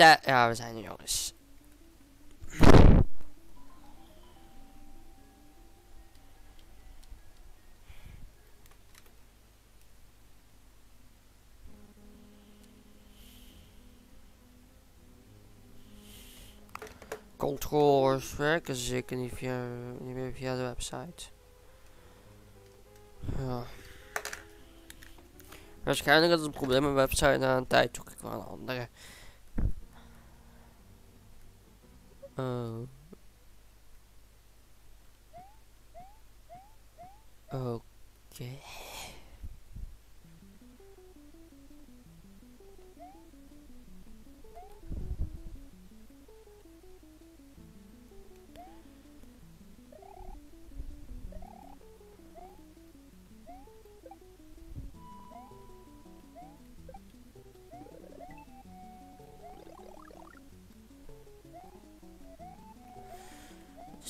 Ja, we zijn er jongens. Controllers werken zeker niet, via, meer via de website. Ja. Waarschijnlijk is het een probleem met de website na een tijd zoek ik wel een andere. Oh.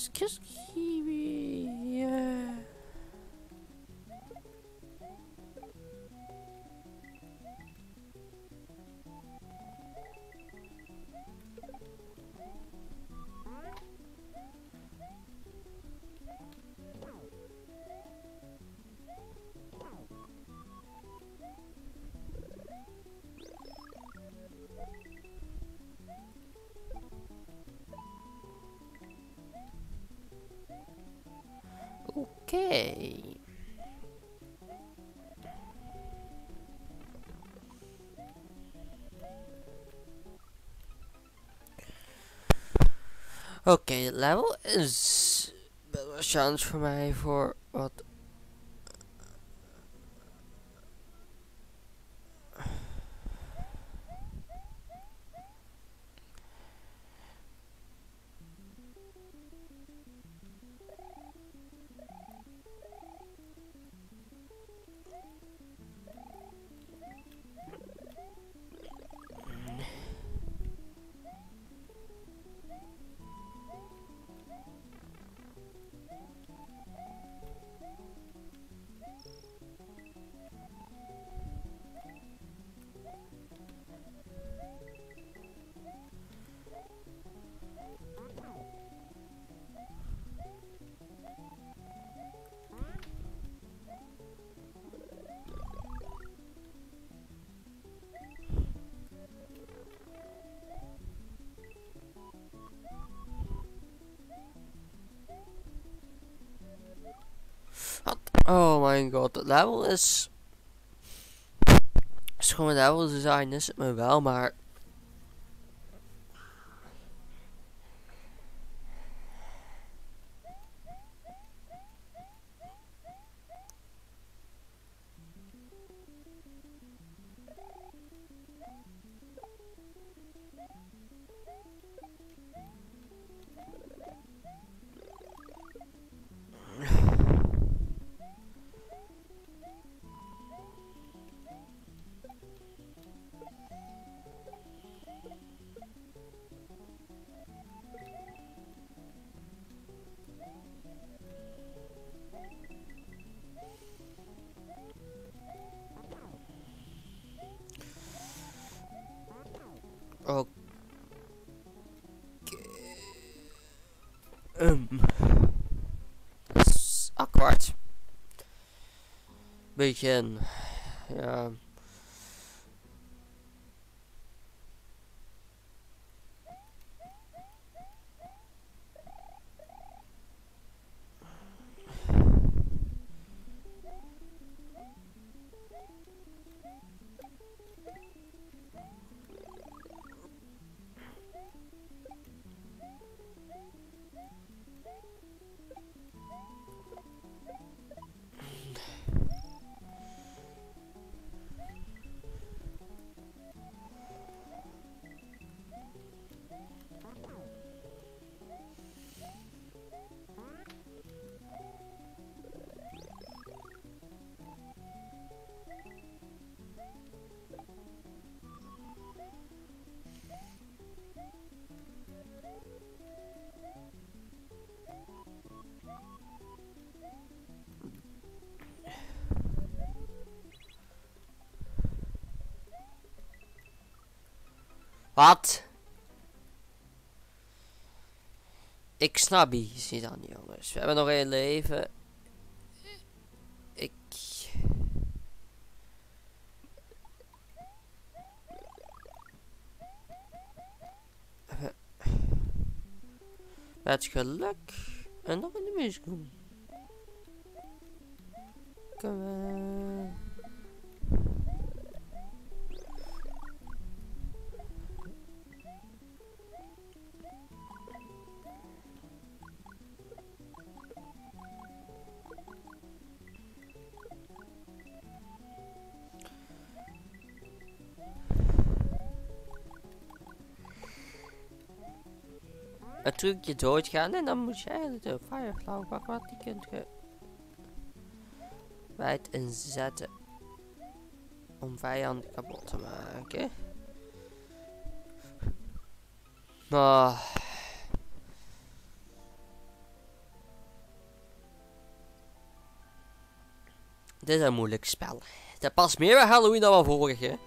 Oké. Excuse me. Oké. Oké, het level is wel een chance voor mij voor wat? Oh mijn god, het level is... gewoon level design is het me wel, maar... Beetje een... Ja... Wat? Ik snap iets niet aan, jongens. We hebben nog een leven. Ik... Met geluk. En nog in de. Kom maar. Het trucje doodgaan en dan moet je eigenlijk de fireflower pakken, want die kunt je wijd inzetten om vijanden kapot te maken. Maar dit is een moeilijk spel. Dat past meer bij Halloween dan wel vorige.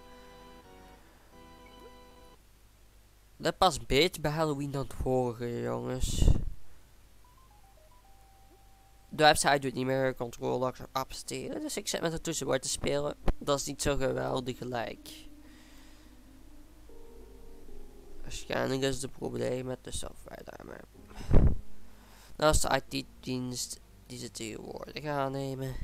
Dat past beter bij Halloween dan vorige, jongens. De website doet niet meer controllers of appstelen, dus ik zit met het toetsenbord te spelen. Dat is niet zo geweldig gelijk. Waarschijnlijk is het probleem met de software daar, maar... Dat is de IT-dienst die ze tegenwoordig aannemen.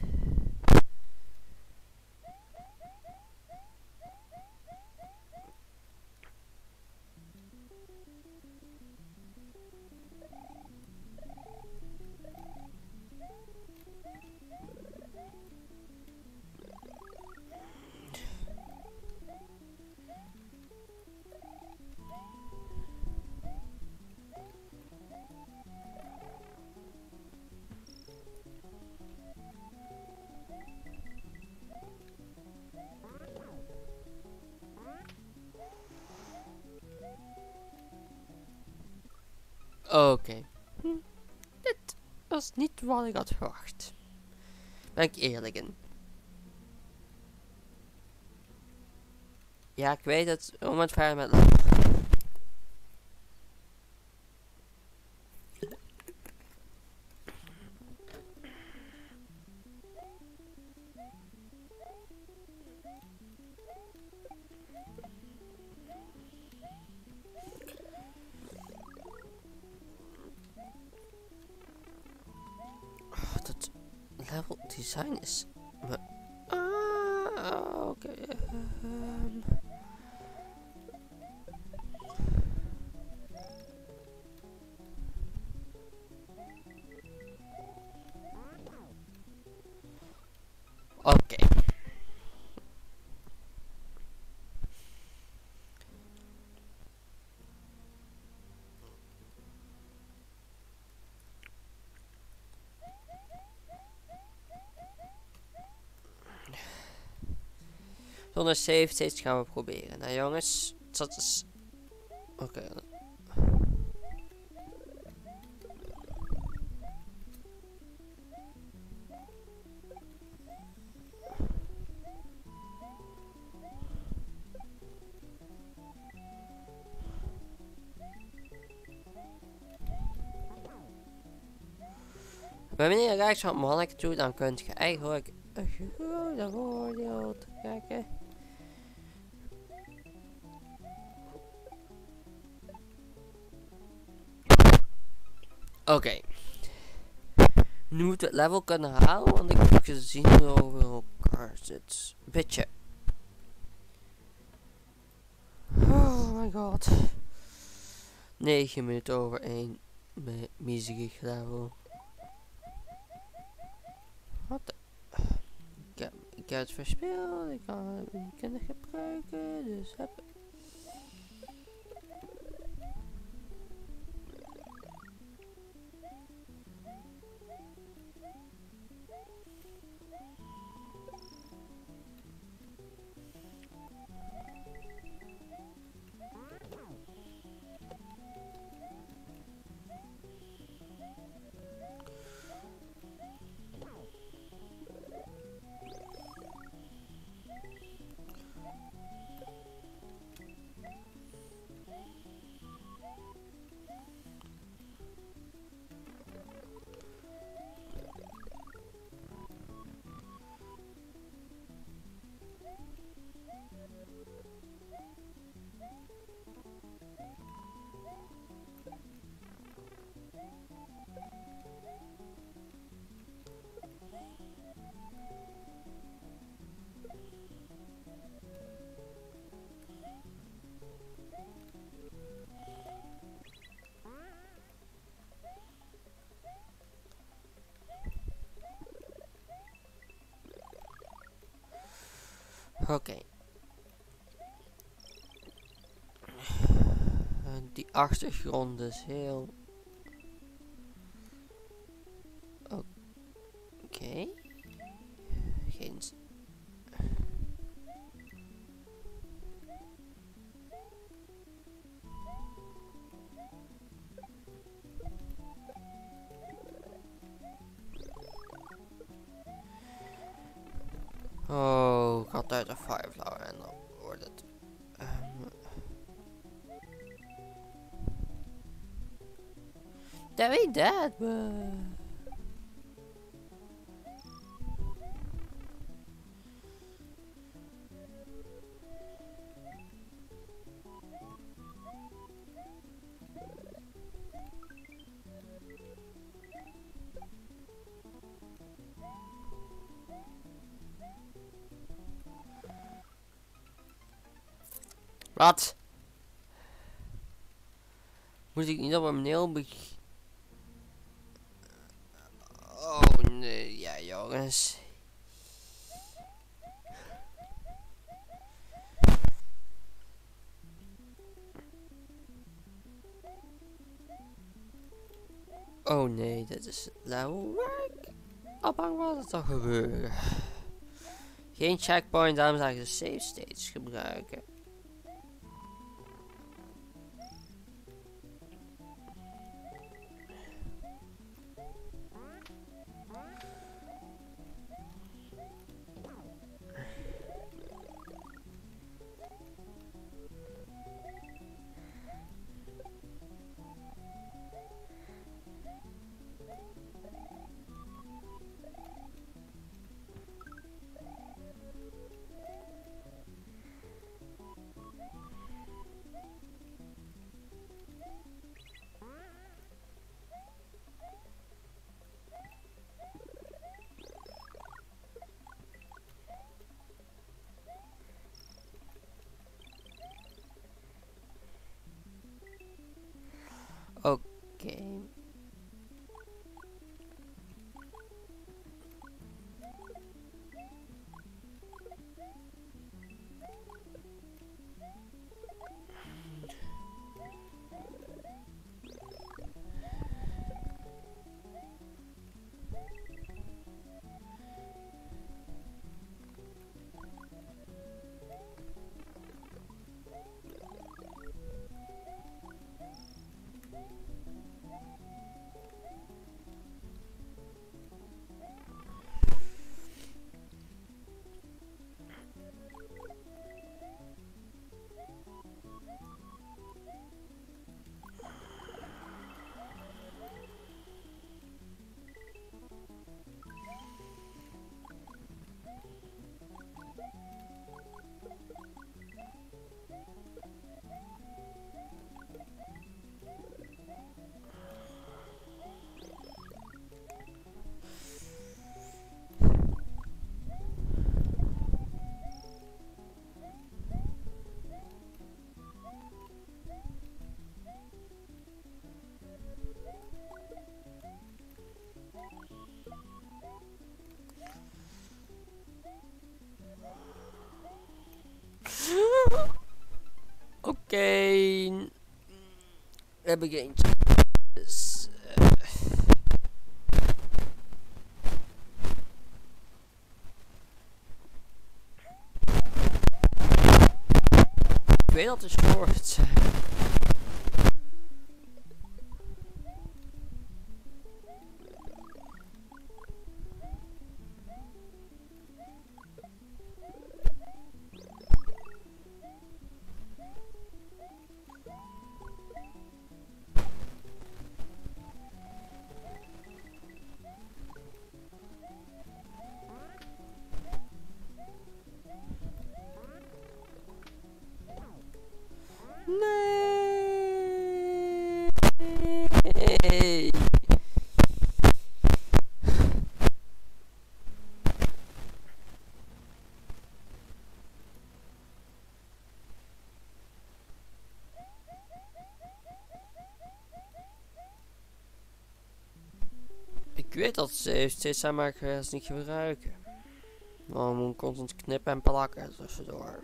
Oké. Hm. Dit was niet wat ik had verwacht. Ben ik eerlijk in. Ja, ik weet het. Om het verder met... level design is... Maar... Ah, oké. ehm. Oké. Zonder save states gaan we proberen. Nou jongens, dat is... Oké. Wanneer je rechts van mannetje toe, dan kunt je eigenlijk een grote trekken. Oké. Nu moet het level kunnen halen, want ik heb gezien hoe over elkaar zit. Beetje. Oh my god. 9 minuten over 1 miserig level. Wat de... Ik heb, ik heb het verspeeld, ik kan het niet kunnen gebruiken, dus heb... Okay. Achtergrond is heel... Oké. Geen... z- Oh, ik had uit een fireflower en dan wordt het... Dat, maar... Wat? Moet ik niet op een mail beg... Oh nee, Oh nee, dit is werk. Al bang wat het zal gebeuren. Geen checkpoint, daarom zou ik de save stage gebruiken. Oké. Oké. Geen. Dus, eh. Ik weet dat het short zijn. Ik weet dat ze heeft steeds zijn, maar ik ga ze niet gebruiken. Maar we moeten constant knippen en plakken tussendoor.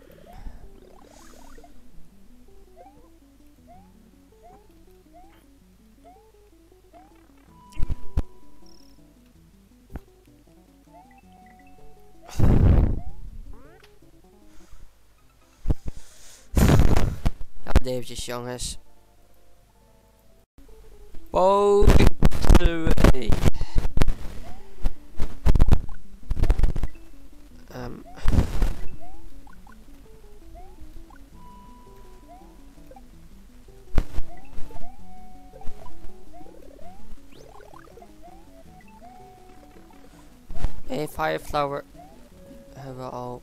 Eventjes jongens. Boy 2. Fireflower hebben we al.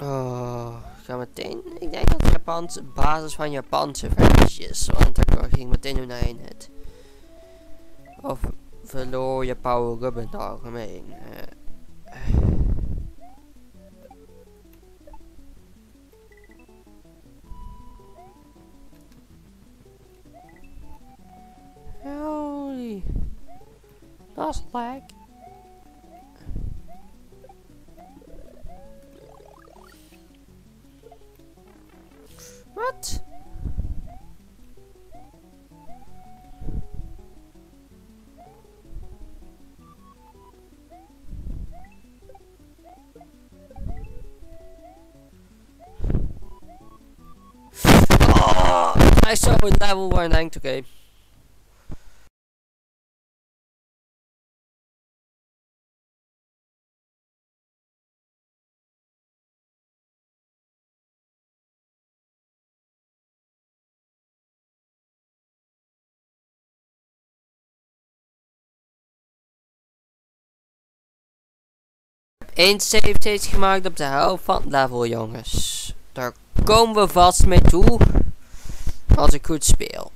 Oh, ik ga meteen. Ik denk dat Japanse basis van Japanse versies, want daar ging meteen nu naar het. Of verloor je power up in het algemeen. eh. What? Ah, I saw a level 1 9 to game. Eén save steeds gemaakt op de helft van level jongens. Daar komen we vast mee toe. Als ik goed speel.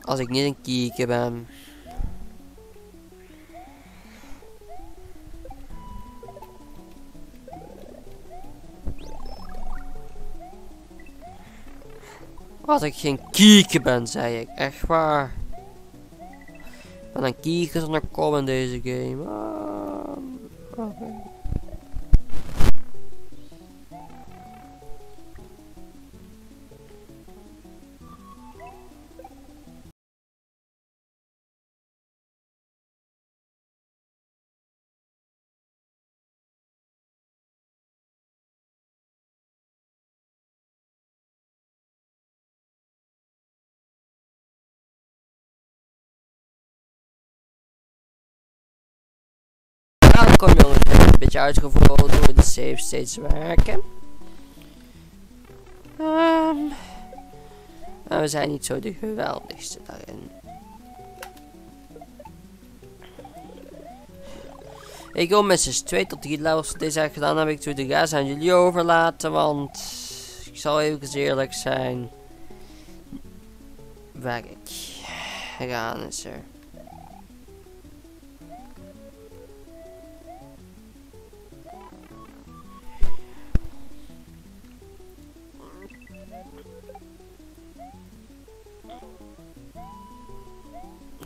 Als ik niet een kieker ben. Als ik geen kieken ben, zei ik. Echt waar. Ik ben een kieker zonder kom in deze game. Ah, oké. Uitgevoerd door de save steeds te werken. Ehm, maar we zijn niet zo de geweldigste daarin. Ik wil minstens 2 tot 3 levels deze heb gedaan heb ik toen de rest aan jullie overlaten, want ik zal even eerlijk zijn. Werk gaan is er.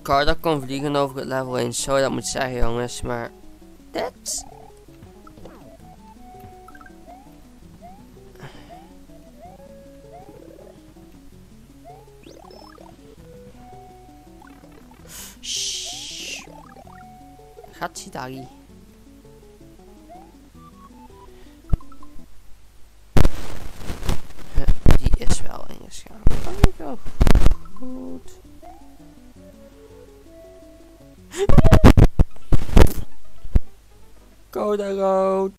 Carda kon vliegen over het level 1. Zo dat moet zeggen jongens, maar... Dat... Shh. Gatsidari. Huh, Code rood.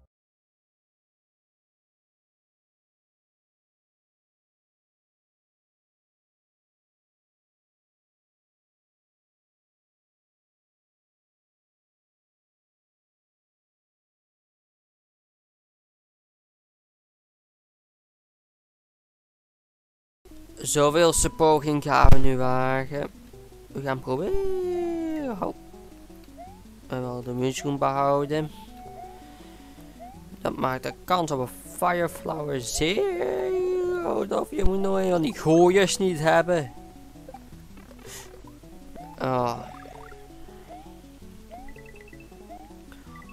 Zoveel poging gaan we nu wagen. We gaan proberen. Oh. En wel de muntschoen behouden. Dat maakt de kans op een fireflower zeer. Of je moet nog een van die gooiers niet hebben. Oh.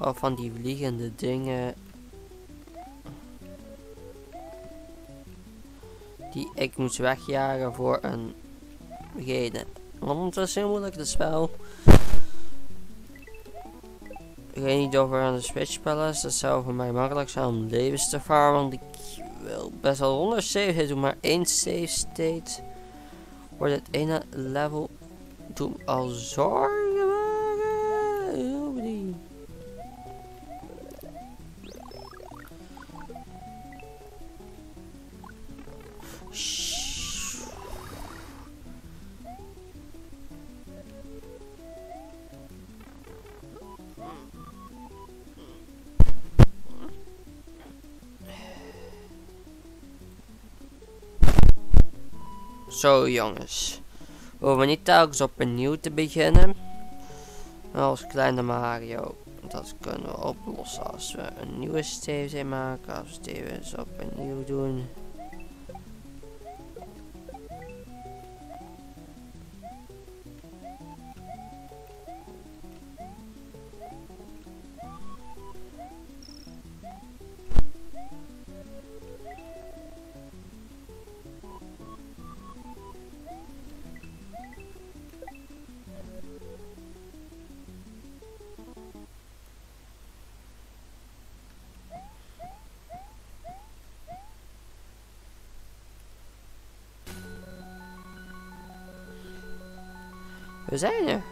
Of van die vliegende dingen. Die ik moet wegjagen voor een reden. Want het is heel moeilijk het spel. Ik weet niet of er aan de Switch is. Dat zou voor mij makkelijk zijn om levens te farmen. Want ik wil best wel 100 save doen, maar één save state. Wordt het ene level. Doe al zorgen Zo jongens, we hoeven niet telkens opnieuw te beginnen. Als kleine Mario, dat kunnen we oplossen als we een nieuwe stevig maken. Als we het eens opnieuw doen. We zijn er.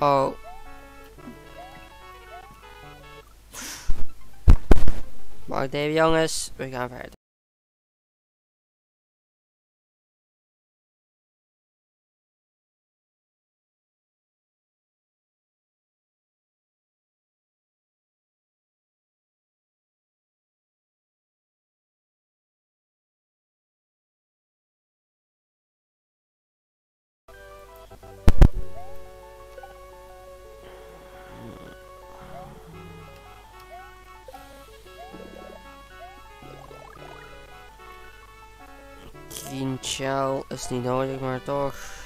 Oh. Even jongens, we gaan verder. Kindje is niet nodig, maar toch.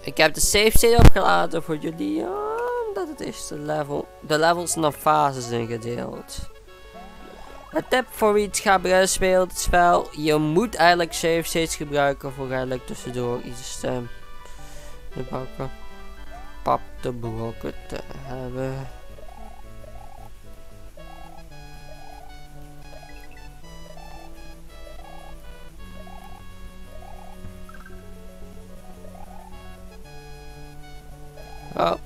Ik heb de save state opgeladen voor jullie, omdat het de level. De levels naar fases ingedeeld. Een tip voor wie het gaat speelt het spel. Je moet eigenlijk save states gebruiken voor eigenlijk tussendoor iets te, te pakken. Pap de blokken te hebben. Oh.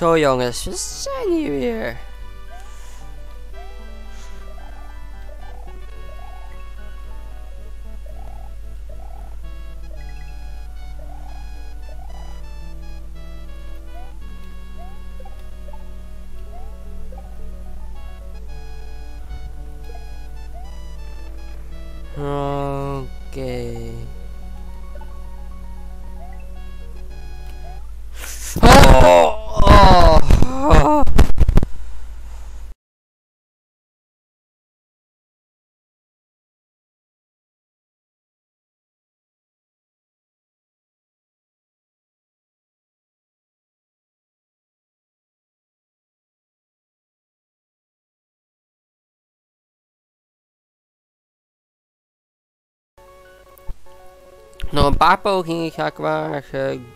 Zo jongens, we zijn Nog een paar pogingen ga ik wagen.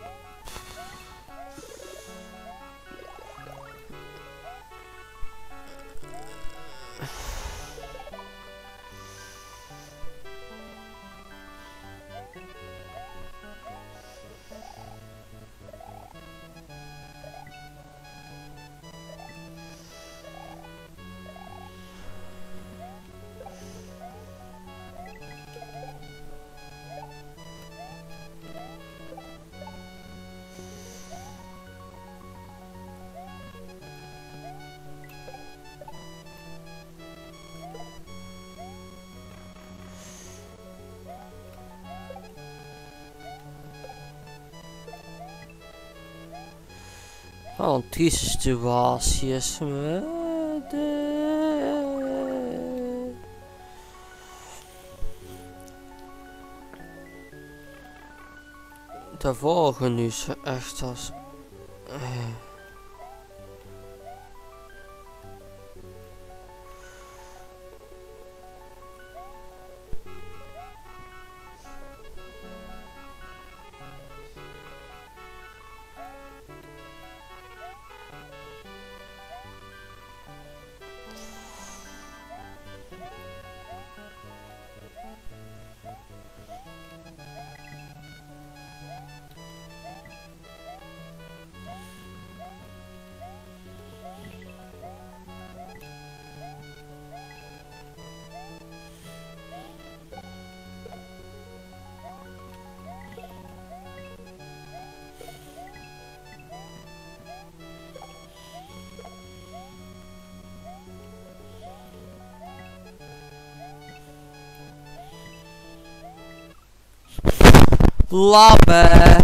Een trieste situatie dit. De volgende is echt als... lava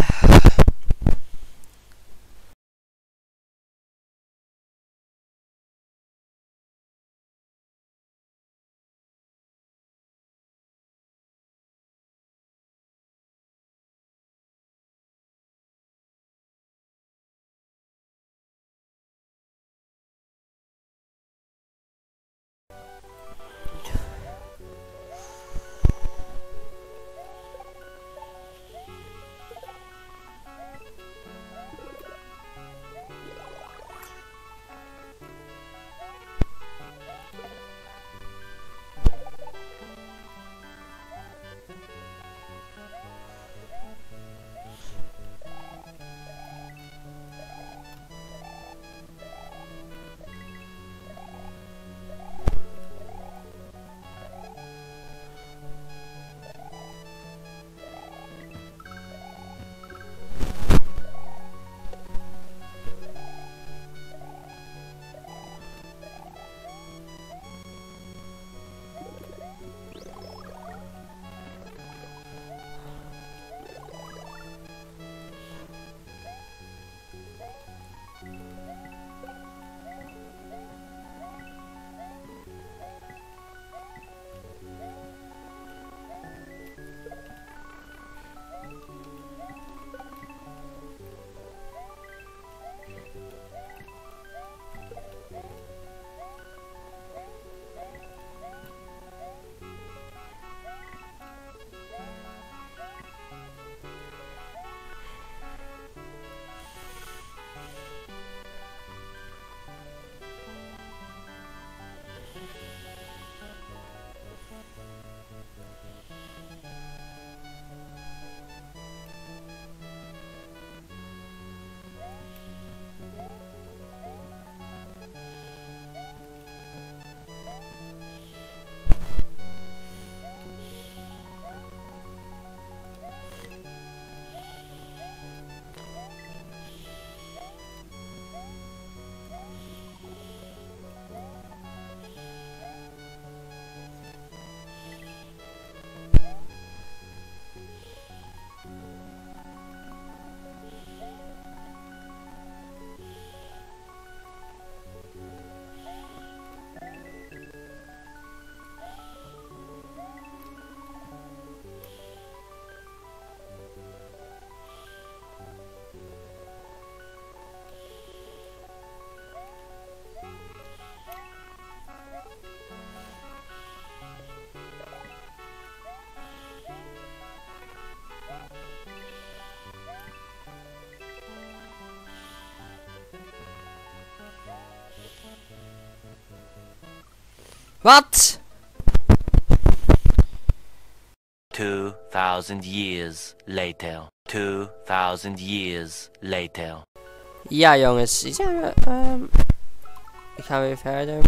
Wat? 2000 years later. 2000 years later. Ja jongens, zijn we, ehm, ik ga weer verder.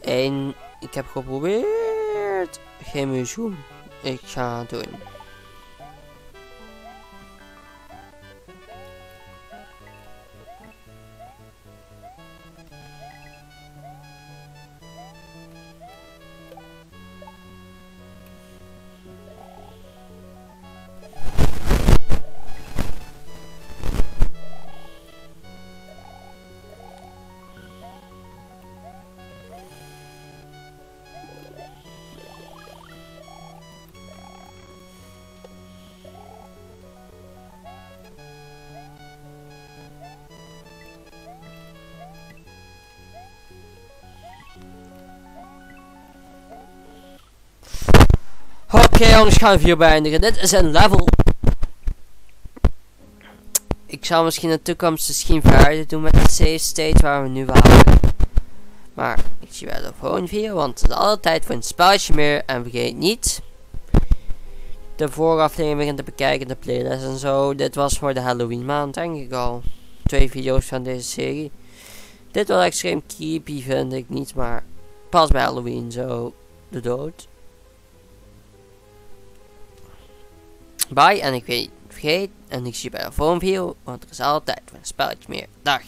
En ik heb geprobeerd. Geen museum. Ik ga het doen. Oké jongens, gaan we hier beëindigen. Dit is een level. Ik zal misschien in de toekomst misschien verder doen met de save state waar we nu waren. Maar ik zie wel de volgende video, want het is altijd voor een spelletje meer. En vergeet niet de vorige afleveringen te bekijken, de playlist en zo. Dit was voor de Halloween maand denk ik al. Twee video's van deze serie. Dit wel extreem creepy vind ik niet, maar pas bij Halloween zo de dood. Bye en ik weet vergeet en ik zie je bij de volgende video, want er is altijd een spelletje meer. Dag!